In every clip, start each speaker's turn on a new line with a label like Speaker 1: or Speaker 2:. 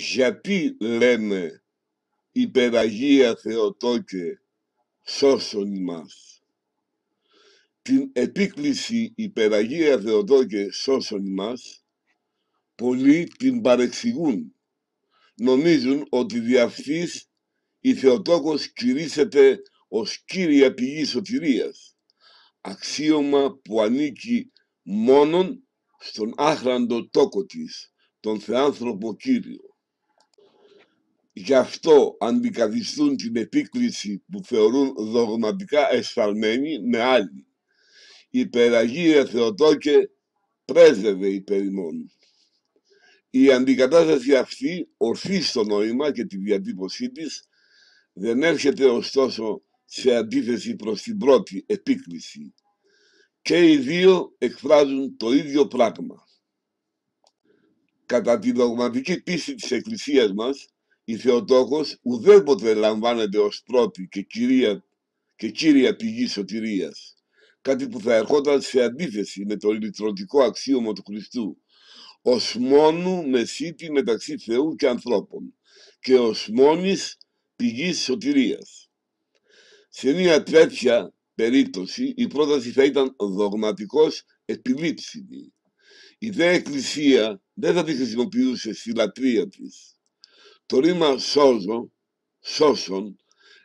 Speaker 1: γιατί λέμε υπεραγία Θεοτόκε σώσον ημάς. Την επίκληση υπεραγία Θεοτόκε σώσον ημάς πολλοί την παρεξηγούν. Νομίζουν ότι δι' αυτής η Θεοτόκος κηρύσσεται ως κύρια πηγή σωτηρίας, αξίωμα που ανήκει μόνον στον άχραντο τόκο της, τον Θεάνθρωπο Κύριο. Γι' αυτό αντικαθιστούν την επίκληση που θεωρούν δογματικά εσφαλμένη με άλλη. Η Περαγία Θεοτόκε πρέσβευε υπέρ ημών. Η αντικατάσταση αυτή ορθή στο νόημα και τη διατύπωσή της δεν έρχεται ωστόσο σε αντίθεση προς την πρώτη επίκληση. Και οι δύο εκφράζουν το ίδιο πράγμα. Κατά τη δογματική πίστη της Εκκλησίας μας, η Θεοτόκος ουδέποτε λαμβάνεται ως πρώτη και, κυρία, και κύρια πηγή σωτηρίας. Κάτι που θα ερχόταν σε αντίθεση με το λυτρωτικό αξίωμα του Χριστού. Ως μόνου μεσίτη μεταξύ Θεού και ανθρώπων και ως μόνης πηγής σωτηρίας. Σε μια τέτοια περίπτωση η πρόταση θα ήταν δογματικός επιλήψιμη. Η δε Εκκλησία δεν θα τη χρησιμοποιούσε στη λατρεία της. Το ρήμα σώζω, σώσον,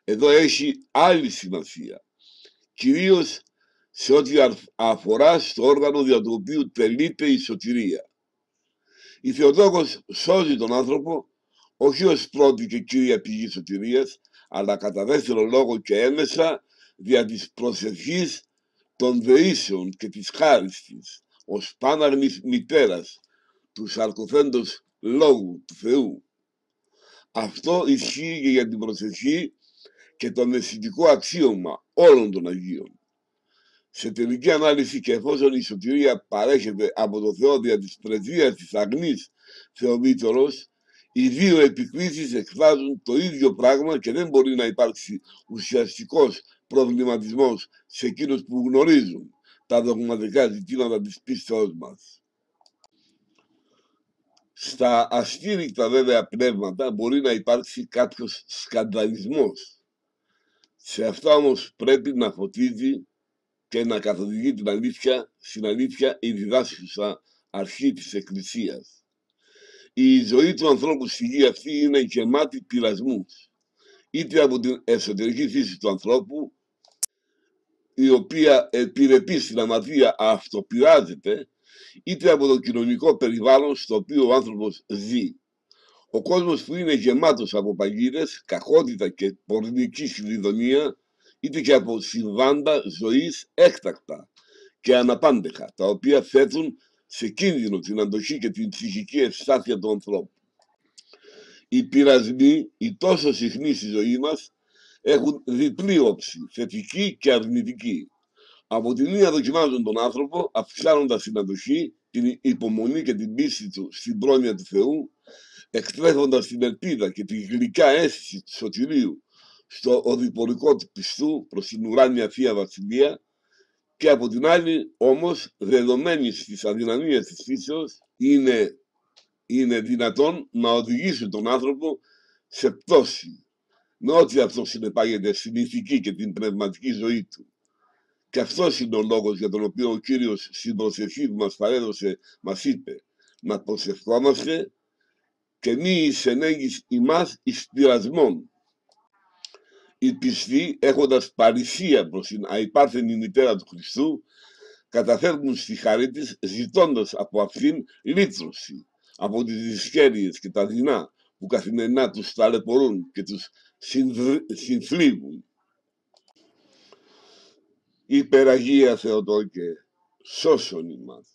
Speaker 1: εδώ έχει άλλη σημασία. Κυρίως σε ό,τι αφορά στο όργανο δια του οποίου τελείται η σωτηρία. Η Θεοτόκος σώζει τον άνθρωπο όχι ως πρώτη και κύρια πηγή σωτηρίας, αλλά κατά δεύτερο λόγο και έμεσα δια της προσευχής των δεήσεων και της χάρης της, ως πάναρμης μητέρας του σαρκοθέντος λόγου του Θεού. Αυτό ισχύει και για την προσευχή και το μεσητικό αξίωμα όλων των Αγίων. Σε τελική ανάλυση και εφόσον η σωτηρία παρέχεται από το Θεό δια της πρεσβείας της αγνής Θεομήτωρος, οι δύο επικρίσεις εκφράζουν το ίδιο πράγμα και δεν μπορεί να υπάρξει ουσιαστικός προβληματισμός σε εκείνους που γνωρίζουν τα δογματικά ζητήματα της πίστεως μας. Στα αστήρικτα βέβαια πνεύματα μπορεί να υπάρξει κάποιος σκανδαλισμός. Σε αυτά όμως πρέπει να φωτίζει και να καθοδηγεί την αλήθεια, στην αλήθεια η διδάσκουσα αρχή της Εκκλησίας. Η ζωή του ανθρώπου στη γη αυτή είναι γεμάτη πειρασμούς. Είτε από την εσωτερική φύση του ανθρώπου, η οποία επιρρεπεί στην αμαρτία αυτοπειράζεται, είτε από το κοινωνικό περιβάλλον στο οποίο ο άνθρωπος ζει. Ο κόσμος που είναι γεμάτος από παγίδες, κακότητα και πορνική συλληδονία, είτε και από συμβάντα ζωής έκτακτα και αναπάντεχα, τα οποία θέτουν σε κίνδυνο την αντοχή και την ψυχική ευστάθεια του ανθρώπου. Οι πειρασμοί, οι τόσο συχνοί στη ζωή μας, έχουν διπλή όψη, θετική και αρνητική. Από τη μία δοκιμάζουν τον άνθρωπο, αυξάνοντας την αντοχή, την υπομονή και την πίστη του στην πρόνοια του Θεού, εκτρέφοντας την ελπίδα και την γλυκιά αίσθηση του σωτηρίου στο οδηπορικό του πιστού προς την ουράνια Θεία Βασιλεία και από την άλλη όμως δεδομένη στις αδυναμίες της φύσεως είναι, είναι δυνατόν να οδηγήσει τον άνθρωπο σε πτώση με ό,τι αυτό συνεπάγεται στην ηθική και την πνευματική ζωή του. Και αυτός είναι ο λόγος για τον οποίο ο κύριος στην προσευχή που μας παρέδωσε, μας είπε να προσευχόμαστε και μη εισενέγει ημάς εις πειρασμών. Οι πιστοί έχοντας παρησία προς την αϊπάρθενη μητέρα του Χριστού καταφέρνουν στη χαρή της ζητώντας από αυτήν λύτρωση από τις δυσκέρειες και τα δεινά που καθημερινά τους ταλαιπωρούν και τους συνθλίβουν υπεραγία Θεοτόκε, σώσον ημάς.